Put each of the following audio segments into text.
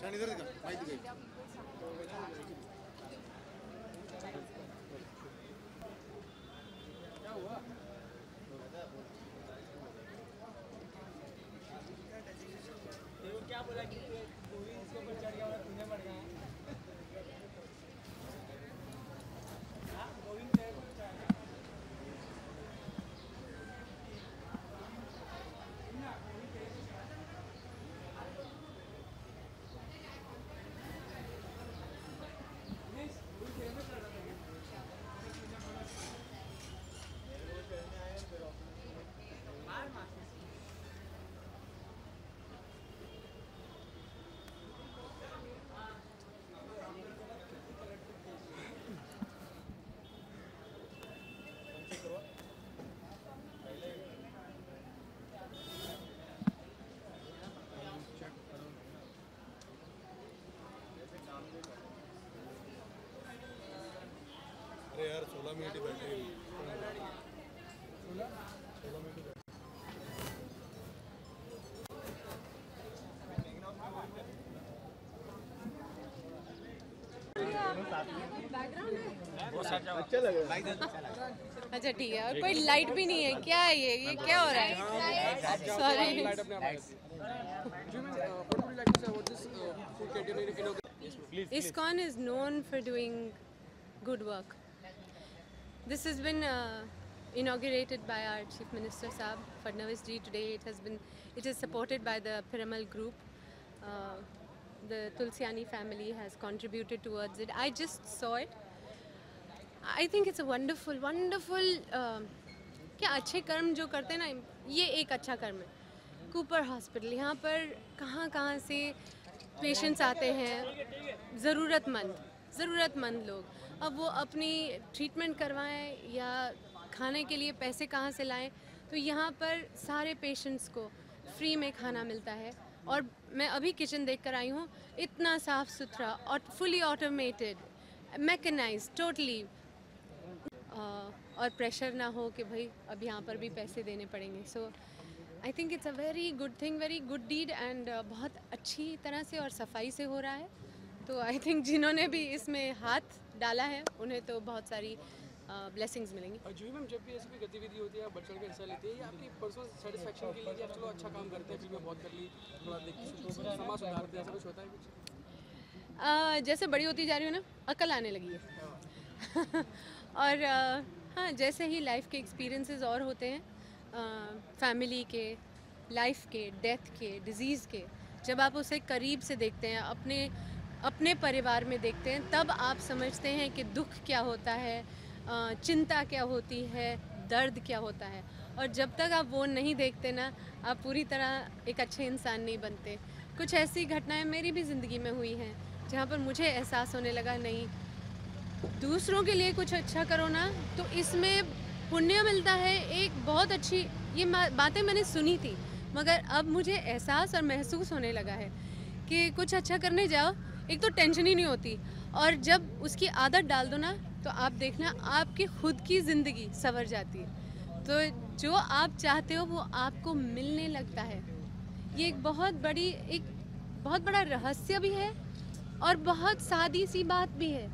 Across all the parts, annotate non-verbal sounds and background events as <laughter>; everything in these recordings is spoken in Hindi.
शान इधर देखा माइक क्या हुआ? क्या बोला कि अरे यार सोलह मिनट ही बैठे अच्छा ठीक है। और कोई लाइट भी नहीं है क्या है ये? ये क्या हो रहा है? Sorry ISKCON is known for doing good work. This has been uh, inaugurated by our Chief Minister Saab Fadnavis ji today. It has been, it is supported by the Piramal Group. Uh, the Tulsiani family has contributed towards it. I just saw it. I think it's a wonderful wonderful क्या अच्छे कर्म जो करते हैं ना ये एक अच्छा कर्म है कूपर हॉस्पिटल यहाँ पर कहाँ कहाँ से पेशेंट्स आते हैं ज़रूरतमंद ज़रूरतमंद लोग। अब वो अपनी ट्रीटमेंट करवाएँ या खाने के लिए पैसे कहाँ से लाएँ तो यहाँ पर सारे पेशेंट्स को फ्री में खाना मिलता है। और मैं अभी किचन देख कर आई हूँ, इतना साफ़ सुथरा और फुली ऑटोमेटेड मैकेनाइज टोटली और प्रेशर ना हो कि भाई अब यहाँ पर भी पैसे देने पड़ेंगे। So I think it's a very good thing very good deed and बहुत अच्छी तरह से और सफ़ाई से हो रहा है। तो आई थिंक जिन्होंने भी इसमें हाथ डाला है उन्हें तो बहुत सारी ब्लेसिंग्स मिलेंगी। जूही मैम जब भी ऐसी कोई गतिविधि होती है बढ़ चढ़ के हिस्सा लेती है या आपकी पर्सनल सेटिस्फेक्शन के लिए कि आप चलो अच्छा काम करते हैं फ़िल्में बहुत कर ली थोड़ा देख के समाज सुधारते हैं ऐसा कुछ होता है कुछ? आ, जैसे बड़ी होती जा रही हूँ ना अकल आने लगी है। <laughs> और आ, हाँ जैसे ही लाइफ के एक्सपीरियंसेस और होते हैं फैमिली के लाइफ के डेथ के डिज़ीज़ के जब आप उसे करीब से देखते हैं अपने अपने परिवार में देखते हैं, तब आप समझते हैं कि दुख क्या होता है चिंता क्या होती है, दर्द क्या होता है। और जब तक आप वो नहीं देखते ना, आप पूरी तरह एक अच्छे इंसान नहीं बनते। कुछ ऐसी घटनाएँ मेरी भी ज़िंदगी में हुई हैं, जहाँ पर मुझे एहसास होने लगा, नहीं, दूसरों के लिए कुछ अच्छा करो ना तो इसमें पुण्य मिलता है, एक बहुत अच्छी, ये बातें मैंने सुनी थी, मगर अब मुझे एहसास और महसूस होने लगा है कि कुछ अच्छा करने जाओ एक तो टेंशन ही नहीं होती। और जब उसकी आदत डाल दो ना तो आप देखना आपकी खुद की ज़िंदगी संवर जाती है। तो जो आप चाहते हो, वो आपको मिलने लगता है। ये एक बहुत बड़ी, एक बहुत बड़ा रहस्य भी है और बहुत सादी सी बात भी है।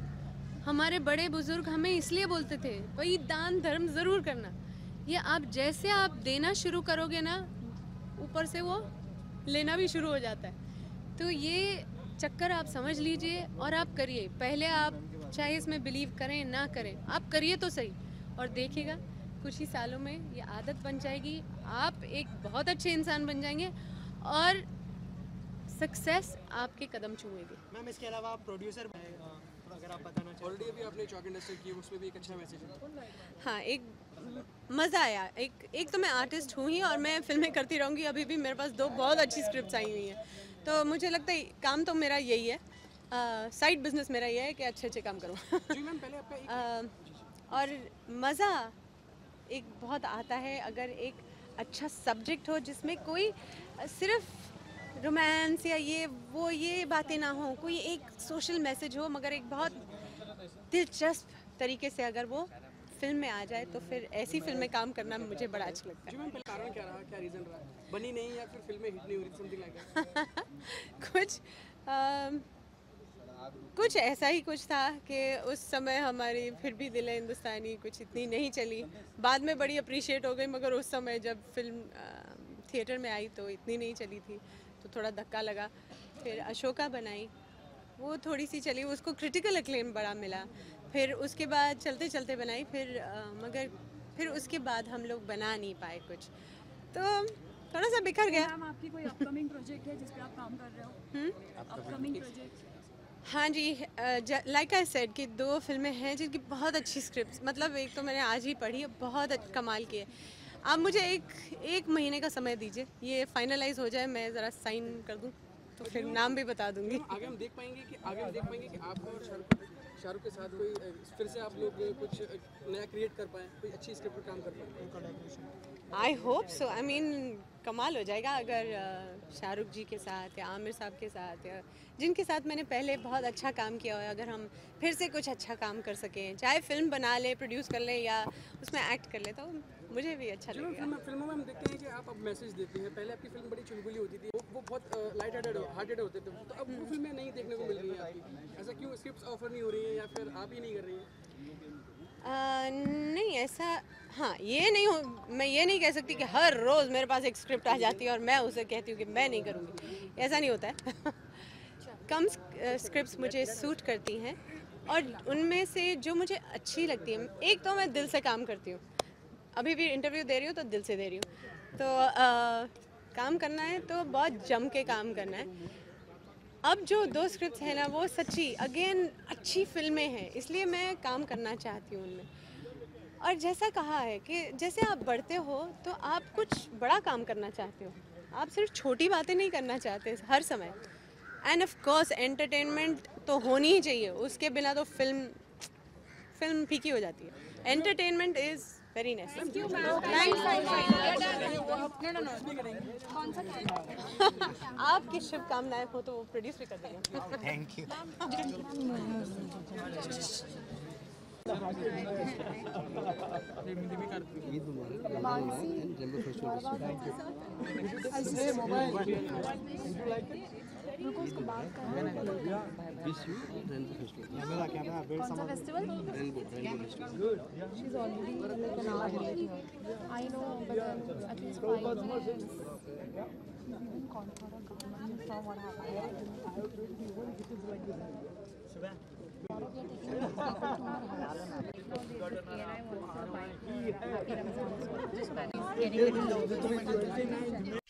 हमारे बड़े बुज़ुर्ग हमें इसलिए बोलते थे, भाई, दान धर्म ज़रूर करना। ये आप जैसे आप देना शुरू करोगे ना, ऊपर से वो लेना भी शुरू हो जाता है। तो ये चक्कर आप समझ लीजिए और आप करिए। पहले आप चाहे इसमें बिलीव करें ना करें आप करिए तो सही। और देखिएगा कुछ ही सालों में ये आदत बन जाएगी। आप एक बहुत अच्छे इंसान बन जाएँगे और सक्सेस आपके कदम चूमेगी। मैम इसके अलावा आप प्रोड्यूसर अगर आप बताना ऑलरेडी अभी आपने चौक इंडस्ट्री की उसमें भी एक अच्छा मैसेज है। हाँ एक मज़ा आया। एक एक तो मैं आर्टिस्ट हूँ ही और मैं फ़िल्में करती रहूँगी। अभी भी मेरे पास दो बहुत अच्छी स्क्रिप्ट आई हुई हैं। तो मुझे लगता है काम तो मेरा यही है। साइड बिज़नेस मेरा ये है कि अच्छे अच्छे काम करूँ। अ, <laughs> और मज़ा एक बहुत आता है अगर एक अच्छा सब्जेक्ट हो जिसमें कोई सिर्फ़ रोमांस या ये वो ये बातें ना हो कोई एक सोशल मैसेज हो मगर एक बहुत दिलचस्प तरीके से अगर वो फ़िल्म में आ जाए तो फिर ऐसी फ़िल्म में काम करना मुझे बड़ा अच्छा लगता जी कारण क्या रहा? क्या रीजन रहा? बनी नहीं या फिर फ़िल्में हिट नहीं हो रही समथिंग लाइक है कुछ कुछ ऐसा ही कुछ था कि उस समय हमारी फिर भी दिल हिंदुस्तानी कुछ इतनी नहीं चली। बाद में बड़ी अप्रिशिएट हो गई मगर उस समय जब फ़िल्म थिएटर में आई तो इतनी नहीं चली थी तो थोड़ा धक्का लगा। फिर अशोका बनाई वो थोड़ी सी चली उसको क्रिटिकल अक्लेम बड़ा मिला। फिर उसके बाद चलते चलते बनाई फिर अ, मगर फिर उसके बाद हम लोग बना नहीं पाए कुछ। तो थोड़ा सा बिखर गया। मैम आपकी कोई अपकमिंग प्रोजेक्ट है जिस पे आप काम कर रहे हो? अपकमिंग प्रोजेक्ट हाँ जी लाइक आई सेड कि दो फ़िल्में हैं जिनकी बहुत अच्छी स्क्रिप्ट मतलब एक तो मैंने आज ही पढ़ी है बहुत अच्छ- कमाल की है। आप मुझे एक एक महीने का समय दीजिए ये फाइनलाइज हो जाए मैं ज़रा साइन कर दूँ तो फिर नाम भी बता दूँगी। आगे हम देख पाएँगे कि आगे हम देख पाएँगे कि आप और शाहरुख के साथ कोई, फिर से आप लोग कुछ नया क्रिएट कर पाएँ, कोई अच्छी स्क्रिप्ट पर काम कर पाए? आई होप सो आई मीन कमाल हो जाएगा अगर शाहरुख जी के साथ या आमिर साहब के साथ या जिनके साथ मैंने पहले बहुत अच्छा काम किया हो अगर हम फिर से कुछ अच्छा काम कर सकें चाहे फ़िल्म बना ले प्रोड्यूस कर ले या उसमें एक्ट कर ले तो मुझे भी अच्छा लगेगा। फ़िल्म फ़िल्मों में हम देखते हैं कि आप अब मैसेज देते हैं। पहले आपकी फ़िल्म बड़ी चुलबुली होती थी वो, वो बहुत लाइट हार्टेड हार्टेड होते थे। तो अब वो फ़िल्में नहीं देखने को मिल रही हैं आपकी। ऐसा क्यों स्क्रिप्ट ऑफ़र नहीं हो रही है या फिर आप ही नहीं कर रही हैं? नहीं ऐसा हाँ ये नहीं हो मैं ये नहीं कह सकती कि हर रोज़ मेरे पास एक स्क्रिप्ट आ जाती है और मैं उसे कहती हूँ कि मैं नहीं करूँगी। ऐसा नहीं होता है। <laughs> कम स्क्रिप्ट्स मुझे सूट करती हैं और उनमें से जो मुझे अच्छी लगती है एक तो मैं दिल से काम करती हूँ। अभी भी इंटरव्यू दे रही हूँ तो दिल से दे रही हूँ। तो अ, काम करना है तो बहुत जम के काम करना है। अब जो दो स्क्रिप्ट हैं ना वो सच्ची अगेन अच्छी फ़िल्में हैं इसलिए मैं काम करना चाहती हूँ उनमें। और जैसा कहा है कि जैसे आप बढ़ते हो तो आप कुछ बड़ा काम करना चाहते हो आप सिर्फ़ छोटी बातें नहीं करना चाहते हर समय एंड ऑफ़ कोर्स एंटरटेनमेंट तो होनी ही चाहिए उसके बिना तो फ़िल्म फ़िल्म फीकी हो जाती है एंटरटेनमेंट इज़ वेरी नेसेसरी आपकी शुभकामनाएँ हो तो वो प्रोड्यूस भी कर देंगे thank you Thank you Rainbow Festival. Good. She's already. I know, but at least five minutes. ちょっとね、やり始めた。